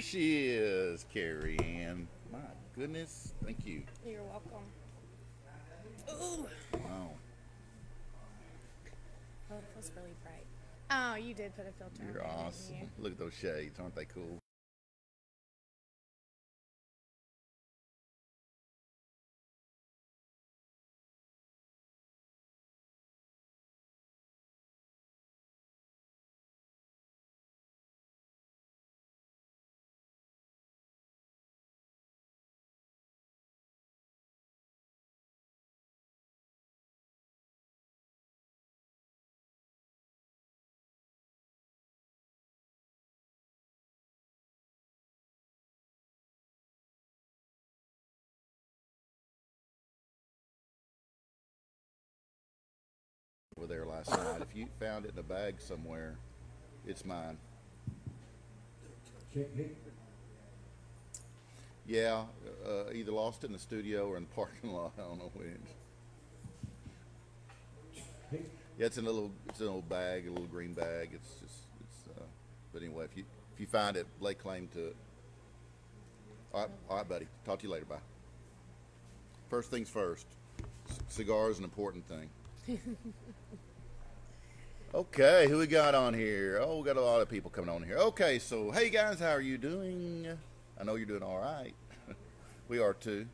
There she is, Carrie Ann. My goodness, thank you. You're welcome. Ooh. Wow, Oh, it feels really bright. Oh, you did put a filter you're there, didn't awesome. you? Look at those shades, aren't they cool? There last night. If you found it in a bag somewhere, it's mine. Yeah, uh, either lost in the studio or in the parking lot. I don't know which. Yeah, it's in a little, it's in a little bag, a little green bag. It's just, it's. Uh, but anyway, if you if you find it, lay claim to it. All right, all right, buddy. Talk to you later. Bye. First things first. C- cigar is an important thing. Okay, who we got on here? Oh, we got a lot of people coming on here. Okay, so hey guys, how are you doing? I know you're doing all right. we are too.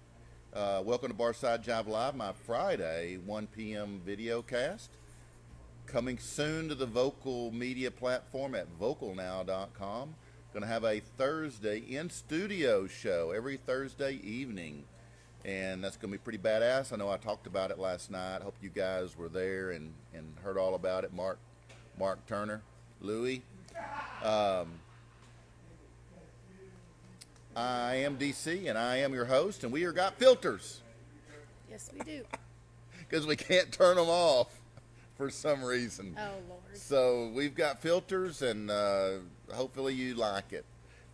Uh, welcome to Barside Jive Live, my Friday 1 p.m. video cast. Coming soon to the Vocal Media platform at vocalnow.com. Going to have a Thursday in studio show every Thursday evening. And that's going to be pretty badass. I know I talked about it last night. Hope you guys were there and, and heard all about it. Mark, Mark Turner, Louie. Um, I am DC and I am your host, and we are got filters Yes, we do. because we can't turn them off for some reason. Oh Lord. So we've got filters, and uh, hopefully you like it.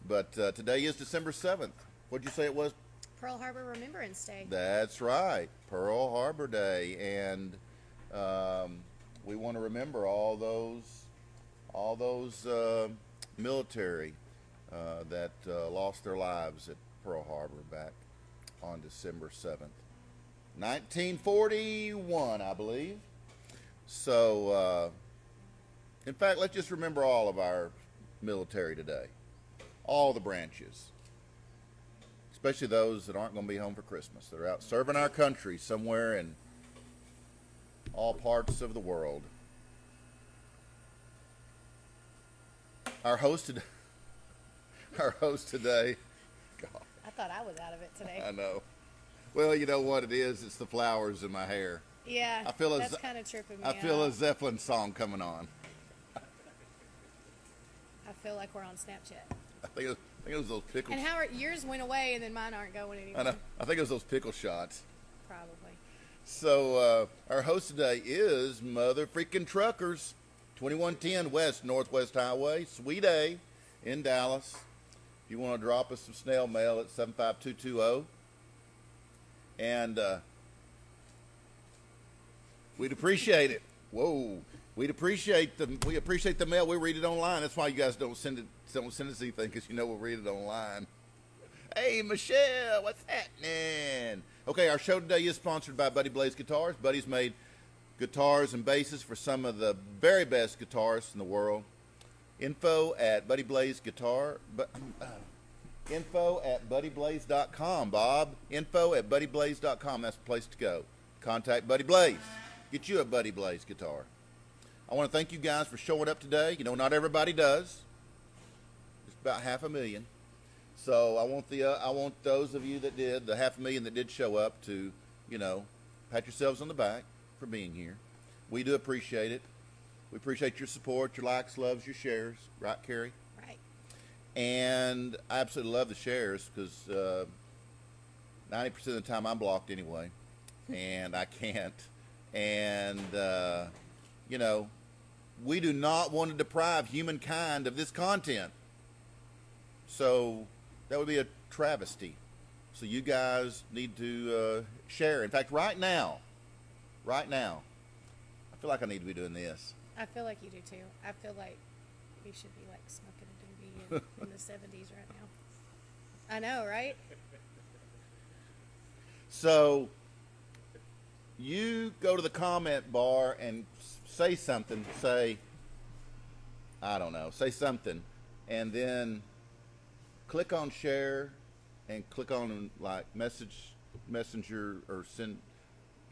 But uh, today is December 7th. What'd you say it was? Pearl Harbor Remembrance Day. That's right, Pearl Harbor Day, and um, we want to remember all those, all those uh, military uh, that uh, lost their lives at Pearl Harbor back on December seventh, nineteen forty-one, I believe. So, uh, in fact, let's just remember all of our military today, all the branches especially those that aren't going to be home for Christmas. They're out serving our country somewhere in all parts of the world. Our host today, our host today, God, I thought I was out of it today. I know. Well, you know what it is? It's the flowers in my hair. yeah. I feel that's kind of tripping me I feel out. a Zeppelin song coming on. I feel like we're on Snapchat. I think I think it was those pickle. And how are, yours went away and then mine aren't going anymore. I know. I think it was those pickle shots. Probably. So uh, our host today is Mother Freaking Truckers, 2110 West Northwest Highway, Suite A, in Dallas. If you want to drop us some snail mail at 75220, and uh, we'd appreciate it. Whoa, we'd appreciate the we appreciate the mail. We read it online. That's why you guys don't send it don't send us anything because you know we'll read it online. Hey, Michelle, what's happening? Okay, our show today is sponsored by Buddy Blaze Guitars. Buddy's made guitars and basses for some of the very best guitarists in the world. Info at Buddy Blaze Guitar. But, uh, info at buddyblaze.com, Bob. Info at buddyblaze.com. That's the place to go. Contact Buddy Blaze. Get you a Buddy Blaze guitar. I want to thank you guys for showing up today. You know, not everybody does. It's about half a million. So I want the uh, I want those of you that did the half a million that did show up to, you know, pat yourselves on the back for being here. We do appreciate it. We appreciate your support, your likes, loves, your shares, right, Carrie? Right. And I absolutely love the shares because uh, ninety percent of the time I'm blocked anyway, and I can't. And uh, you know, we do not want to deprive humankind of this content. So that would be a travesty. So you guys need to uh, share. In fact, right now, right now, I feel like I need to be doing this. I feel like you do too. I feel like we should be like smoking a doobie in, in the 70s right now. I know, right? So you go to the comment bar and say something. Say, I don't know, say something, and then click on share and click on like message, messenger, or send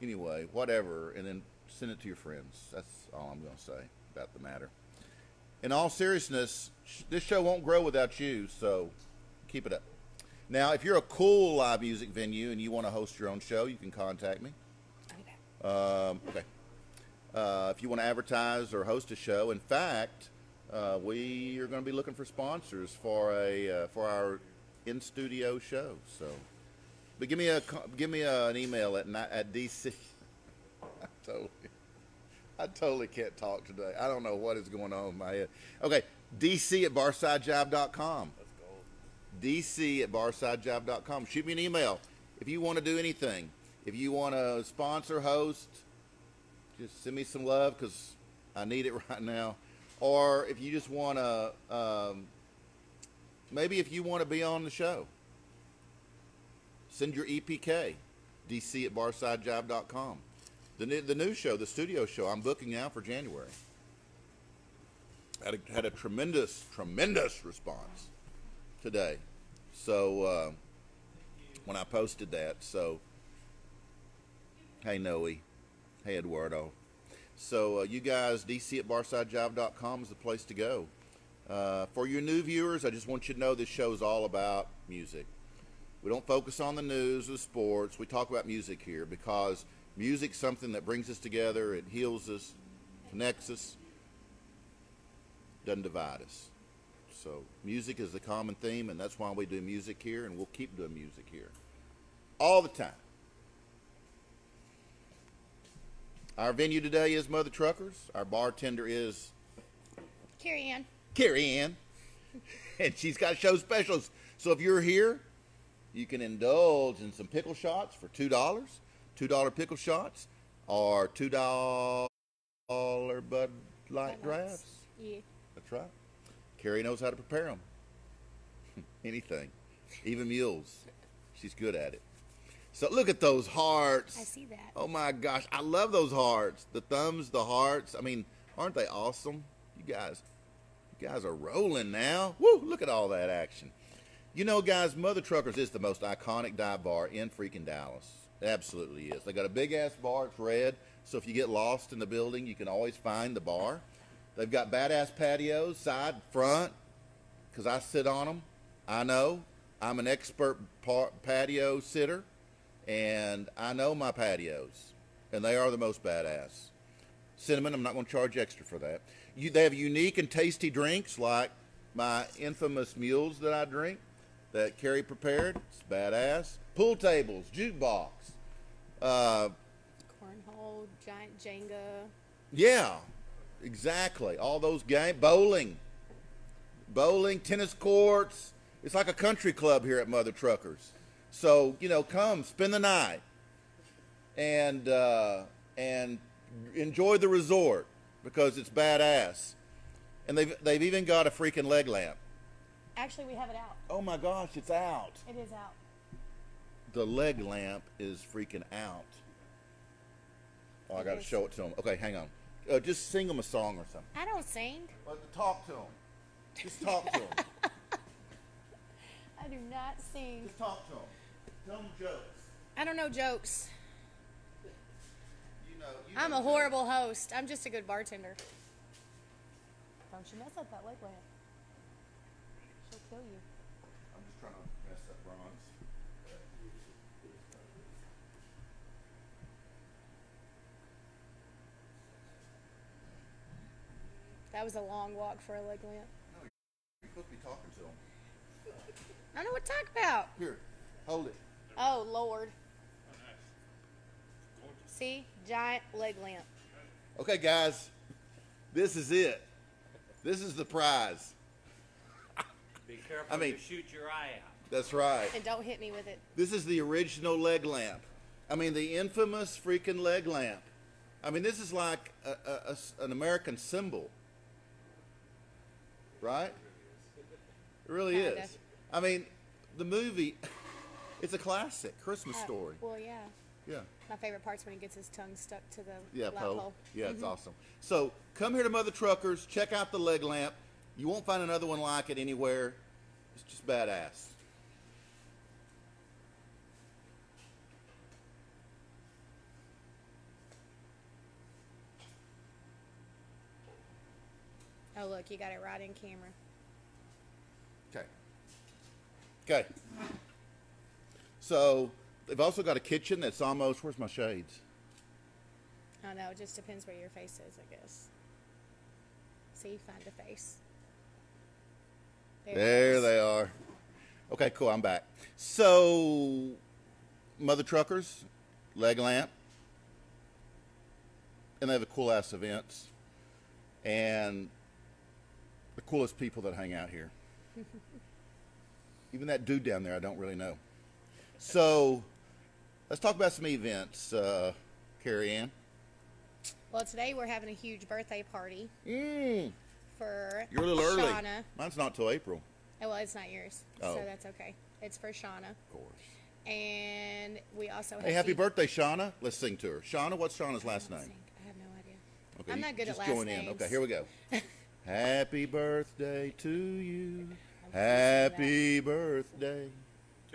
anyway, whatever, and then send it to your friends. That's all I'm going to say about the matter. In all seriousness, this show won't grow without you, so keep it up. Now, if you're a cool live music venue and you want to host your own show, you can contact me. Okay. Um, okay. Uh, if you want to advertise or host a show, in fact, uh, we are going to be looking for sponsors for a uh, for our in studio show. So, but give me a give me a, an email at at dc. I totally, I totally can't talk today. I don't know what is going on in my head. Okay, dc at barsidejive.com. dc at barsidejive.com. Shoot me an email if you want to do anything. If you want to sponsor, host, just send me some love because I need it right now. Or if you just want to, um, maybe if you want to be on the show, send your EPK, dc at barsidejive.com. The, new- the new show, the studio show, I'm booking now for January. Had a, had a tremendous, tremendous response today. So uh, when I posted that, so hey Noe, hey Eduardo. So uh, you guys, DC at barsidejive.com is the place to go. Uh, for your new viewers, I just want you to know this show is all about music. We don't focus on the news or sports. We talk about music here because music's something that brings us together. It heals us, connects us, doesn't divide us. So music is the common theme, and that's why we do music here, and we'll keep doing music here all the time. Our venue today is Mother Truckers. Our bartender is Carrie Ann. Carrie Ann, and she's got show specials. So if you're here, you can indulge in some pickle shots for two dollars, two dollar pickle shots, or two dollar Bud Light drafts. Yeah. That's right. Carrie knows how to prepare them. Anything, even mules. She's good at it. So look at those hearts. I see that. Oh my gosh, I love those hearts. The thumbs, the hearts. I mean, aren't they awesome? You guys, you guys are rolling now. Woo! Look at all that action. You know, guys, Mother Truckers is the most iconic dive bar in freaking Dallas. It absolutely is. They got a big ass bar. It's red, so if you get lost in the building, you can always find the bar. They've got badass patios, side, front, because I sit on them. I know. I'm an expert par- patio sitter, and I know my patios, and they are the most badass. Cinnamon, I'm not going to charge extra for that. You, they have unique and tasty drinks like my infamous mules that I drink that Carrie prepared. It's badass. Pool tables, jukebox. Uh, Cornhole, giant Jenga. yeah, exactly. All those games, bowling, bowling, tennis courts. It's like a country club here at Mother Truckers. So you know, come spend the night and uh, and enjoy the resort because it's badass. And they've they've even got a freaking leg lamp. Actually, we have it out. Oh my gosh, it's out. It is out. The leg lamp is freaking out. Oh, I got to show it to them. Okay, hang on. Uh, just sing them a song or something. I don't sing. Well, talk to them. Just talk to them. I do not sing. Just talk to them. Tell them jokes. I don't know jokes. You know. You I'm know a jokes. horrible host. I'm just a good bartender. Don't you mess up that leg lamp. She'll kill you. I'm just trying to mess up bronze. Uh, that was a long walk for a leg lamp. No, You're supposed to be talking to them. I don't know what to talk about. Here, hold it. Oh, Lord. See? Giant leg lamp. Okay, guys. This is it. This is the prize. Be careful I mean- to shoot your eye out. That's right. And don't hit me with it. This is the original leg lamp. I mean, the infamous freaking leg lamp. I mean, this is like a, a- a s- an American symbol. Right? It really Kinda. is. I mean, the movie, it's a classic Christmas Uh, story. Well, yeah. Yeah. My favorite part's when he gets his tongue stuck to the Yeah, light Poe. pole. Yeah, it's awesome. So come here to Mother Truckers. Check out the leg lamp. You won't find another one like it anywhere. It's just badass. Oh, look, you got it right in camera. Okay. Okay. So they've also got a kitchen that's almost. Where's my shades? I don't know. It just depends where your face is, I guess. See, find a face. There, There they are. Okay, cool. I'm back. So, Mother Truckers, leg lamp, and they have the cool ass events, and the coolest people that hang out here. Even that dude down there, I don't really know. So, let's talk about some events, uh, Carrie Ann. Well, today we're having a huge birthday party Mm, for you're a little early. Shauna. Mine's not till April, Oh, well, it's not yours, Oh. so that's okay. It's for Shauna, of course. and we also have Hey, happy D- birthday, Shauna. Let's sing to her. Shauna, what's Shauna's last name? I have no idea. Okay, I'm you not good at just last join in. names. Okay, here we go. Happy birthday to you. Happy birthday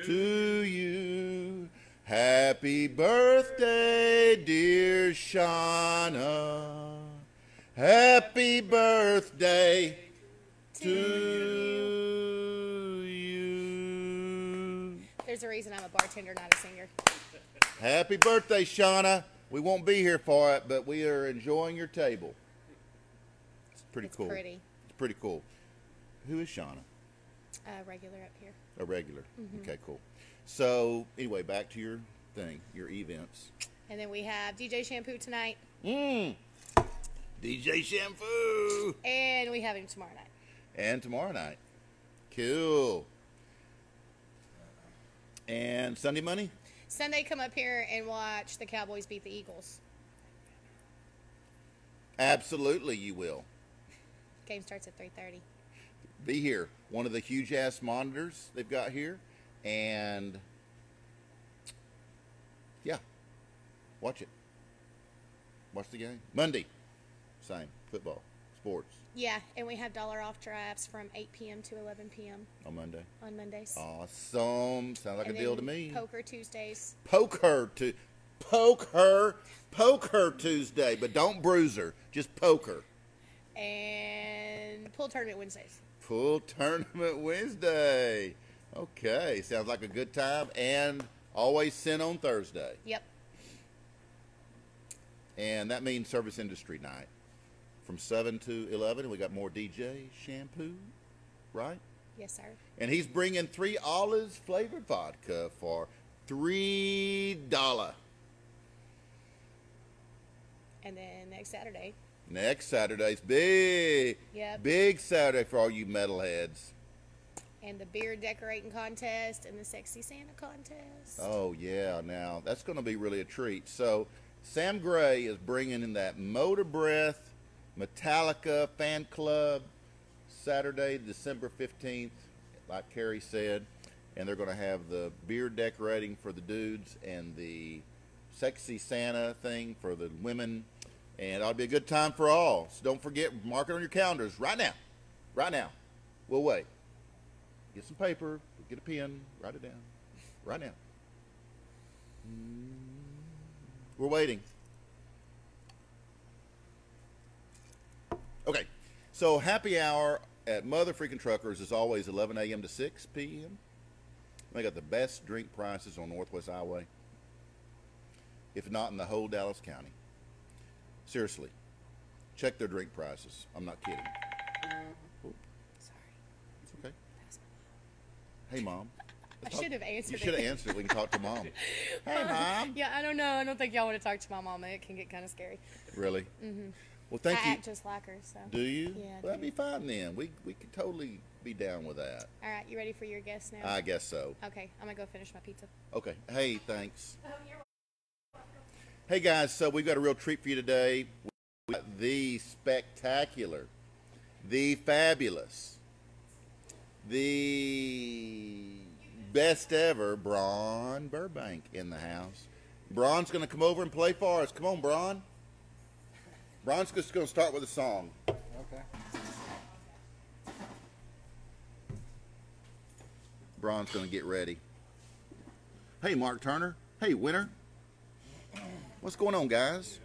to you. Happy birthday, dear Shauna. Happy birthday to you. There's a reason I'm a bartender, not a singer. Happy birthday, Shauna. We won't be here for it, but we are enjoying your table. It's pretty It's cool. pretty. It's pretty cool. Who is Shauna? Uh, regular up here. A regular. Mm-hmm. Okay, cool. So, anyway, back to your thing, your events. And then we have DJ Shampoo tonight, Mmm. DJ Shampoo. and we have him tomorrow night. And tomorrow night. Cool. And Sunday money? Sunday, come up here and watch the Cowboys beat the Eagles. Absolutely, you will. Game starts at 3:30. be here. One of the huge ass monitors they've got here, and yeah, watch it. Watch the game Monday. Same football, sports Yeah, and we have dollar off drives from 8 p.m. to 11 p.m. on Monday. on Mondays. Awesome. Sounds like and a deal to me. Poker Tuesdays. Poker to poke her, poke her Tuesday, but don't bruise her. Just poke her. And pool tournament Wednesdays. Pool tournament Wednesday. Okay, sounds like a good time. And always sin on Thursday. Yep. and that means service industry night from 7 to 11 And we got more dj shampoo right Yes, sir. and he's bringing three olives flavored vodka for three dollar And then next Saturday. Next saturday's big Yep. big saturday for all you metalheads And the beard decorating contest and the sexy Santa contest. oh yeah now that's going to be really a treat so sam gray is bringing in that motor breath metallica fan club saturday december 15th like carrie said and they're going to have the beard decorating for the dudes and the sexy santa thing for the women and it'll be a good time for all. So don't forget mark it on your calendars right now. Right now. We'll wait. Get some paper. Get a pen. Write it down. Right now. Mm-hmm. We're waiting. Okay, so happy hour at Mother Freaking Truckers is always 11 a.m. to 6 p.m. They got the best drink prices on Northwest Highway, if not in the whole Dallas County. Seriously, check their drink prices. I'm not kidding. Oh, Sorry. it's okay. Hey, mom. I should have answered You should have answered. We can talk to mom. Hey, mom. Yeah, I don't know. I don't think y'all want to talk to my mama. It can get kind of scary. Really? Mm-hmm. Well, thank I you. act just like her, so. Do you? Yeah, Well, that'd be fine then. We we could totally be down with that. All right, you ready for your guess now? I guess so. okay, I'm gonna go finish my pizza. Okay. Hey, thanks. Hey guys, so we've got a real treat for you today. We've got the spectacular, the fabulous, the best ever, Bron Burbank in the house. Bron's going to come over and play for us. Come on, Bron. Bron's just going to start with a song. Okay. Bron's going to get ready. Hey, Mark Turner. Hey, Winter. What's going on, guys?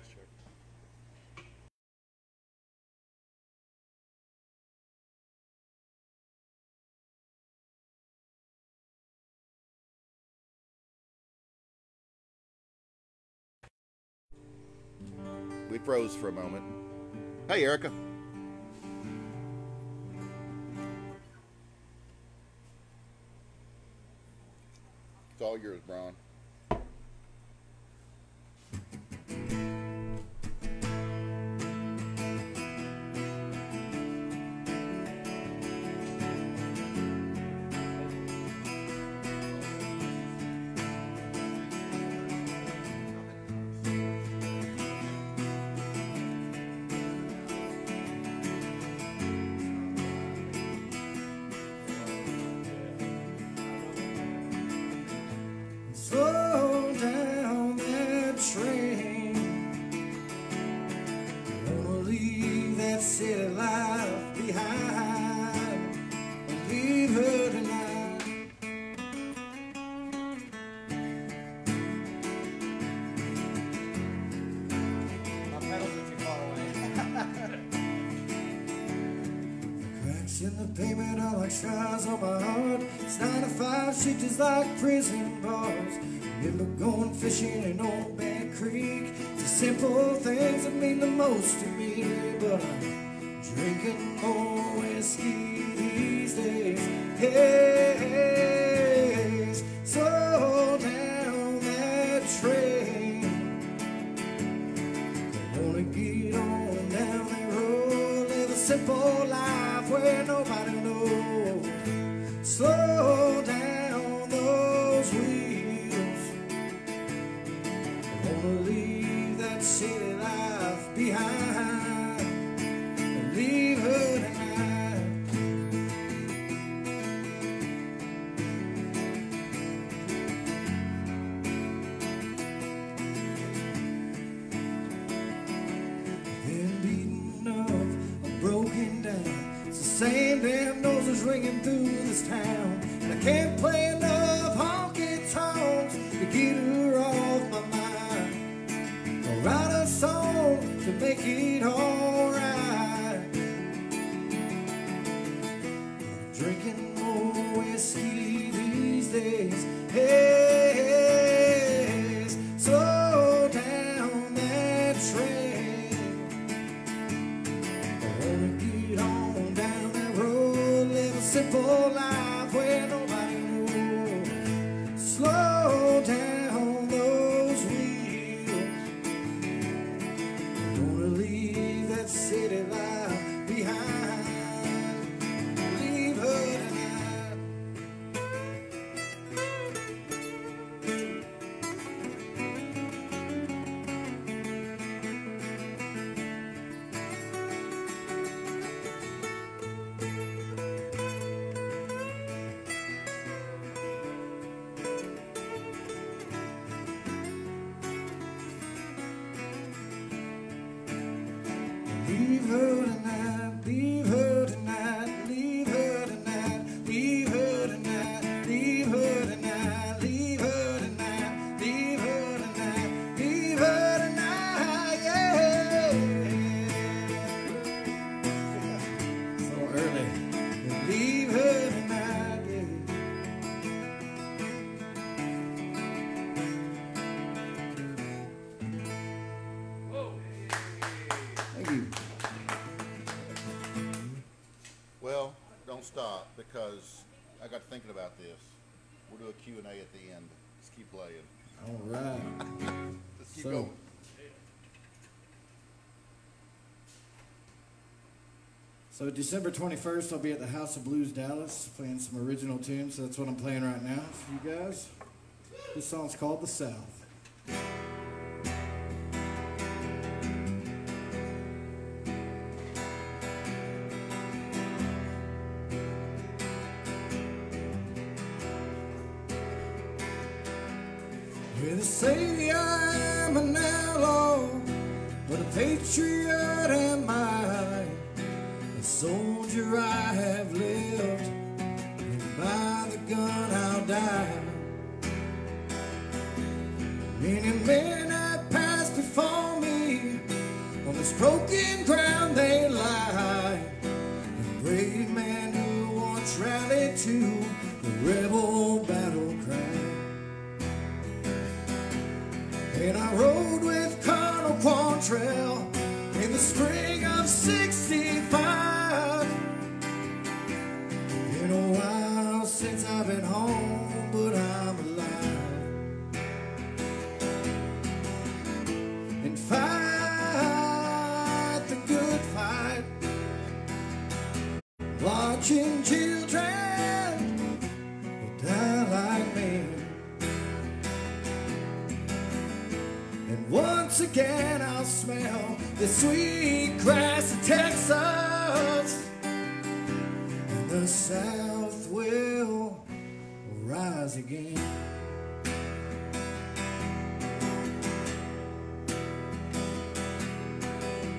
We froze for a moment. Hey, Erica. It's all yours, Bron. Like prison bars. Remember going fishing in Old Bad Creek. It's the simple things that mean the most to me. But I'm drinking more whiskey these days. Hey, slow down that train. I wanna get on down that road, live a simple life where nobody knows. Slow down stop because I got thinking about this. We'll do a Q&A at the end. Just keep playing. All right. Just keep So- going. So December 21st, I'll be at the House of Blues Dallas playing some original tunes. So that's what I'm playing right now for you guys. This song's called The South. Brave man who once rallied to the rebel battle cry. And I rode with Colonel Quantrill in the spring of 65. Again I'll smell the sweet grass of Texas. And the South will rise again.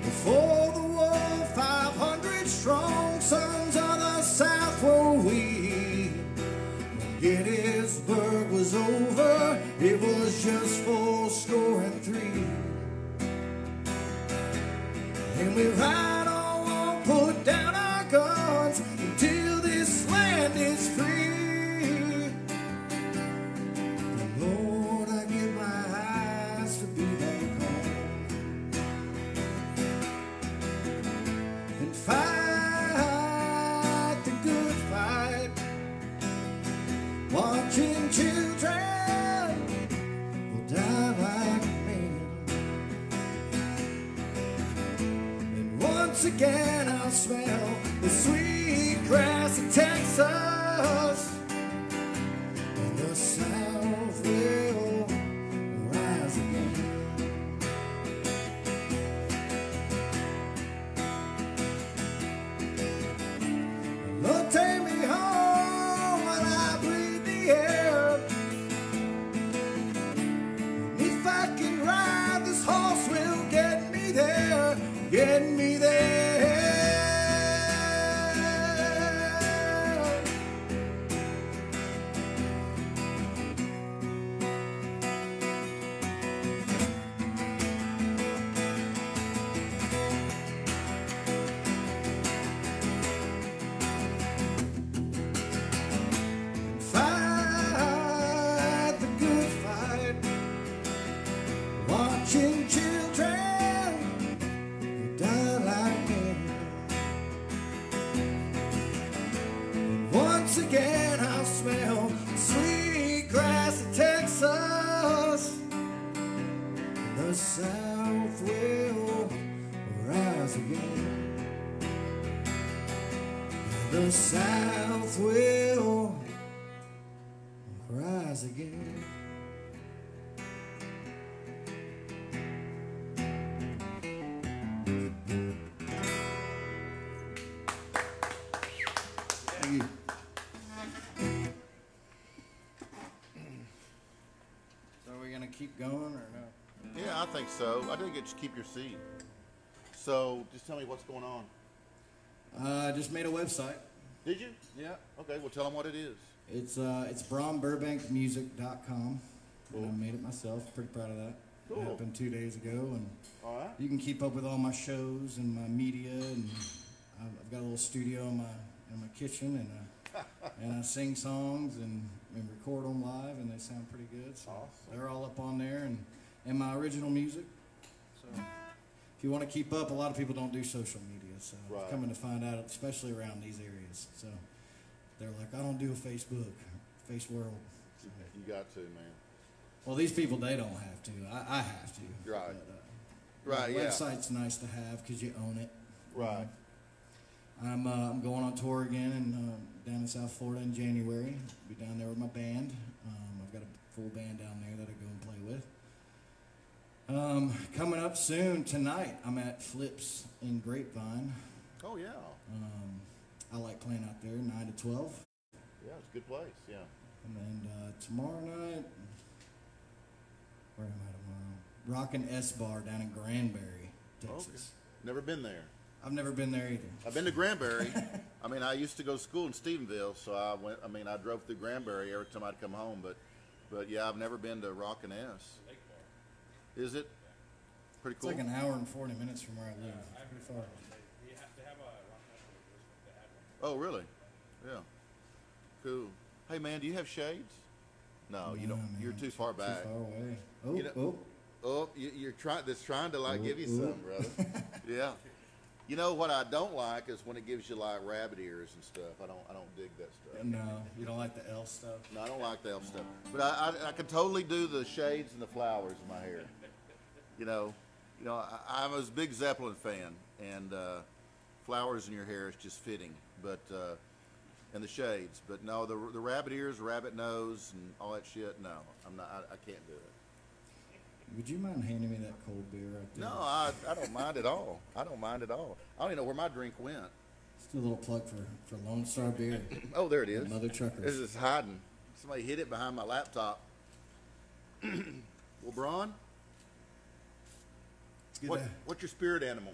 Before the war, 500 strong sons of the South were we. Gettysburg was over, it was just four score and three. And we ride once again I'll smell the sweet grass of Texas. And the South will rise again. Lord, take me home while I breathe the air. And if I can ride, this horse will get me there, get me there. Thank you. So are we gonna keep going or no? Yeah, I think so. I did get you keep your seat. So just tell me what's going on. Uh, I just made a website. Did you? Yeah. Okay, well tell them what it is. It's uh, it's bronburbankmusic.com. Cool. And I made it myself. Pretty proud of that. Cool. It happened two days ago, and All right. you can keep up with all my shows and my media. And I've I've got a little studio in my in my kitchen, and uh, and I sing songs and, and record them live, and they sound pretty good. So Awesome. they're all up on there, and and my original music. So if you want to keep up, a lot of people don't do social media, so Right. I'm coming to find out, especially around these areas. So they're like, I don't do a Facebook, Face World. So, You got to, man. well, these people they don't have to. I, I have to. Right. But, uh, Right, yeah. Website's nice to have because you own it. Right. I'm uh, I'm going on tour again and uh, down in South Florida in January. I'll Be down there with my band. Um, I've got a full band down there that I go and play with. Um, coming up soon tonight, I'm at Flips in Grapevine. Oh yeah. Um, I like playing out there nine to twelve, Yeah, it's a good place. Yeah. and then uh, tomorrow night Where am I tomorrow? Rockin' S Bar down in Granbury, Texas. Never been there. I've never been there either. I've been to Granbury. I mean, I used to go to school in Stephenville, so I went. I mean, I drove through Granbury every time I'd come home. But, but yeah, I've never been to Rockin' S. Is it pretty cool. It's like an hour and 40 minutes from where I live. Pretty far. They have, they have a rock festival. They had one. Oh, really? Yeah. Cool. Hey, man, do you have shades? No, you don't. Man, you're too far back. Too far away. Oh, You know- oh. Oh, oh you, you're trying. That's trying to like Ooh, give you oh, ooh. some, brother. yeah. You know what I don't like is when it gives you like rabbit ears and stuff. I don't. I don't dig that stuff. No, you don't like the L stuff? No, I don't like that stuff. But I, I, I can totally do the shades and the flowers in my hair. You know, you know, I, I'm a big Zeppelin fan, and uh, flowers in your hair is just fitting. But uh, and the shades, but no, the the rabbit ears, rabbit nose, and all that shit. No, I'm not. I, I can't do it. Would you mind handing me that cold beer right there? No, I, I don't mind at all. I don't mind at all. I don't even know where my drink went. Let's a little plug for, for Lone Star Beer. Oh, there it is. Mother trucker. This is hiding. Somebody hid it behind my laptop. well, Bron, what, what's your spirit animal?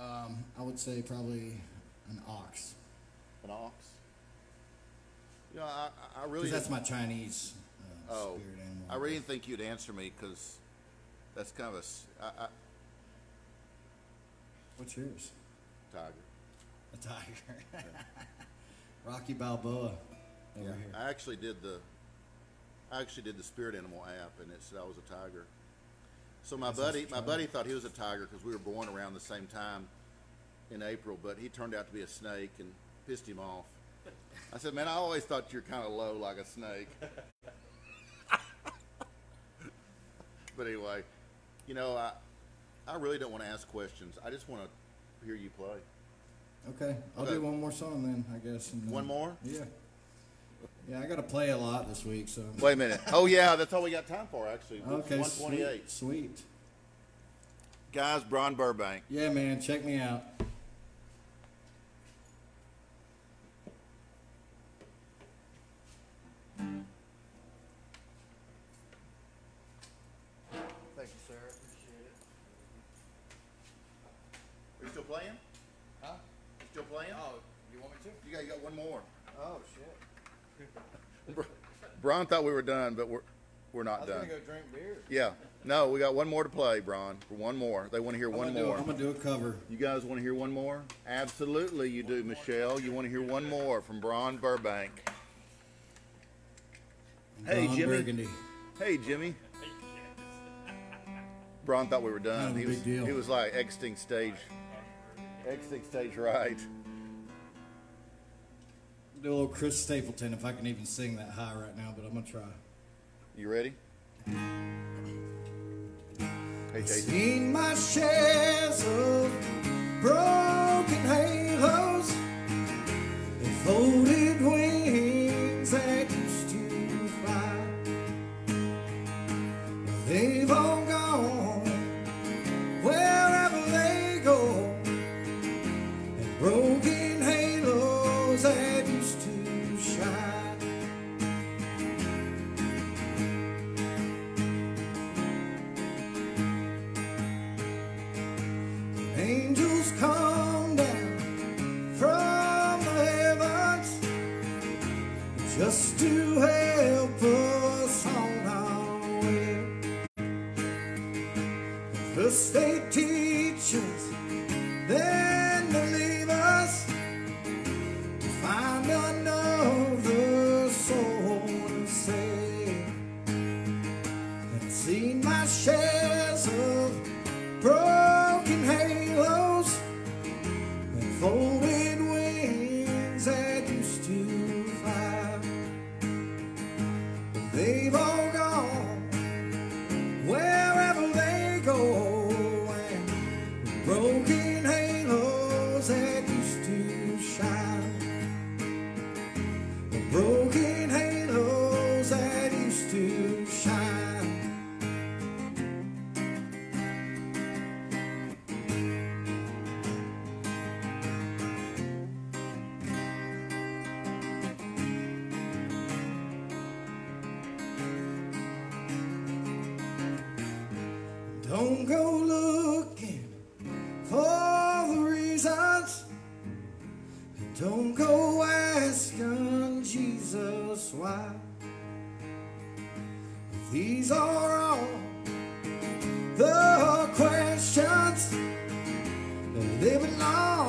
um, I would say probably an ox. An ox? You know, I, I really. Because that's my Chinese Oh, spirit animal. I really didn't think you'd answer me because that's kind of a s- I- I- What's yours? tiger. A tiger. Rocky Balboa over here. I actually did the. I actually did the spirit animal app, and it said I was a tiger. So my That's buddy, my buddy thought he was a tiger because we were born around the same time in April, but he turned out to be a snake and pissed him off. I said, "Man, I always thought you're kind of low like a snake." But anyway, you know, I I really don't want to ask questions. I just want to hear you play. Okay, I'll Okay. do one more song then, I guess. and then- One more? Yeah. Yeah, I got to play a lot this week, so. Wait a minute. Oh yeah, that's all we got time for actually. Okay, One twenty-eight. Sweet, sweet. Guys, Bron Burbank. Yeah, man, check me out. Bron thought we were done, but we're we're I not was done. gonna go drink beer. Yeah. No, we got one more to play, Bron. One more. They want to hear I'm one gonna do- more. I'm gonna do a cover. You guys want to hear one more? Absolutely, you do, Michelle. You want to hear one more from Bron Burbank. Hey, Ron Jimmy. Burgundy. Hey, Jimmy. Bron thought we were done. Not a he was deal. he was like exiting stage, exiting stage right. Do a little Chris Stapleton if I can even sing that high right now, but I'm gonna try. You ready? Hey, Jason. Seen my shares of broken halos folded Why. These are all the questions. that They belong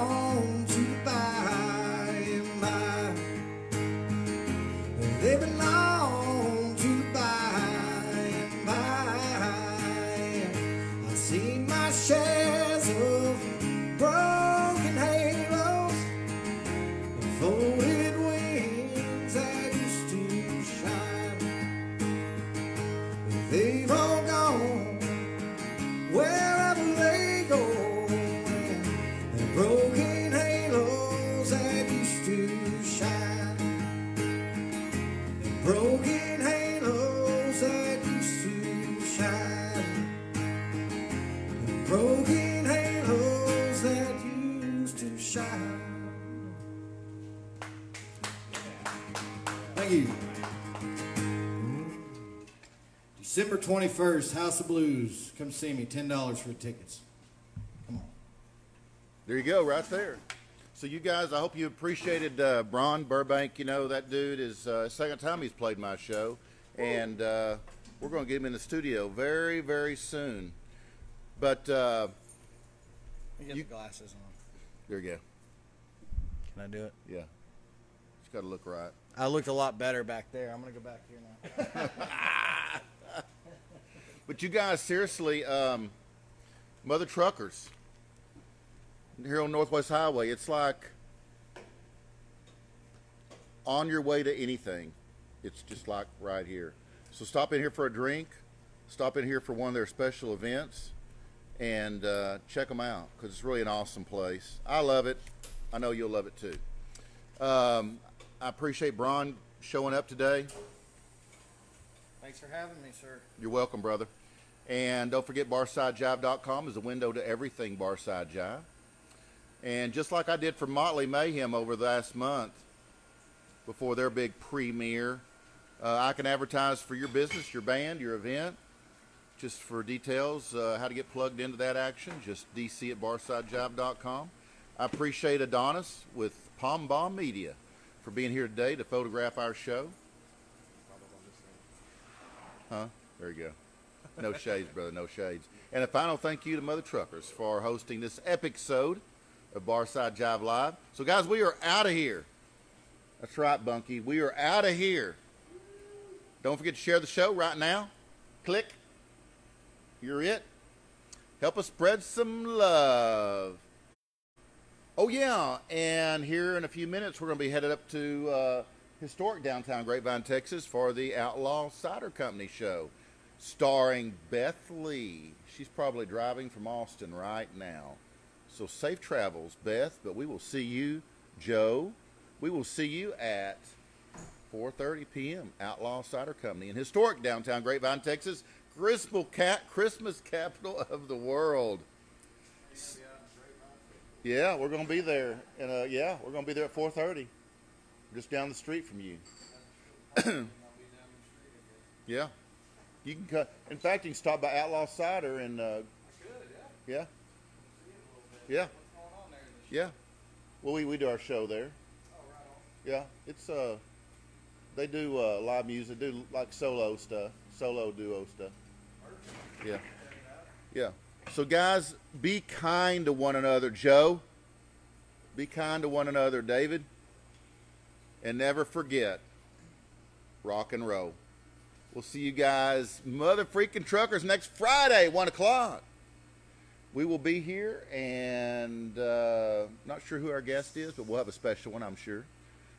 December 21st, House of Blues. Come see me. $10 for tickets. Come on. There you go, right there. So you guys, I hope you appreciated uh, Bron Burbank. You know that dude is uh, second time he's played my show, and uh, we're going to get him in the studio very, very soon. But uh, Get You- the glasses on. there you go. Can I do it? Yeah, it's got to look right. I looked a lot better back there. I'm gonna go back here now. But you guys, seriously, um, Mother Truckers here on Northwest Highway, it's like on your way to anything. It's just like right here. So stop in here for a drink, stop in here for one of their special events, and uh, check them out because it's really an awesome place. I love it. I know you'll love it too. Um, I appreciate Bron showing up today. Thanks for having me, sir. You're welcome, brother. And don't forget, BarsideJive.com is a window to everything Barside Jive. And just like I did for Motley Mayhem over the last month, before their big premiere, uh, I can advertise for your business, your band, your event. Just for details, uh, how to get plugged into that action, just dc at barsidejive.com. I appreciate Adonis with Palm Bomb Media for being here today to photograph our show. Huh? There you go. No shades, brother. No shades. And a final thank you to Mother Truckers for hosting this epic sode of Barside Jive Live. So, guys, we are out of here. That's right, Bunky. We are out of here. Don't forget to share the show right now. Click. You're it. Help us spread some love. Oh, yeah. And here in a few minutes, we're going to be headed up to uh, historic downtown Grapevine, Texas for the Outlaw Cider Company show starring Beth Lee. She's probably driving from Austin right now. So safe travels, Beth. But we will see you, Joe. We will see you at 4:30 p.m. Outlaw Cider Company in historic downtown Grapevine, Texas, Christmas cat Christmas capital of the world. Yeah, we're going to be there, and uh, yeah, we're going to be there at 4:30, just down the street from you. yeah, you can cut. In fact, you can stop by Outlaw Cider and. Uh, yeah. Yeah. Yeah. Yeah. Well, we, we do our show there. Yeah, it's uh, they do uh, live music, do like solo stuff, solo duo stuff. Yeah, yeah. So guys, be kind to one another, Joe. Be kind to one another, David. And never forget, rock and roll. We'll see you guys, mother freaking truckers, next Friday, one o'clock. We will be here, and uh, not sure who our guest is, but we'll have a special one, I'm sure.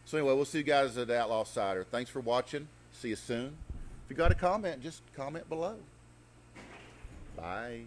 So anyway, we'll see you guys at Outlaw Cider. Thanks for watching. See you soon. If you got a comment, just comment below. Bye.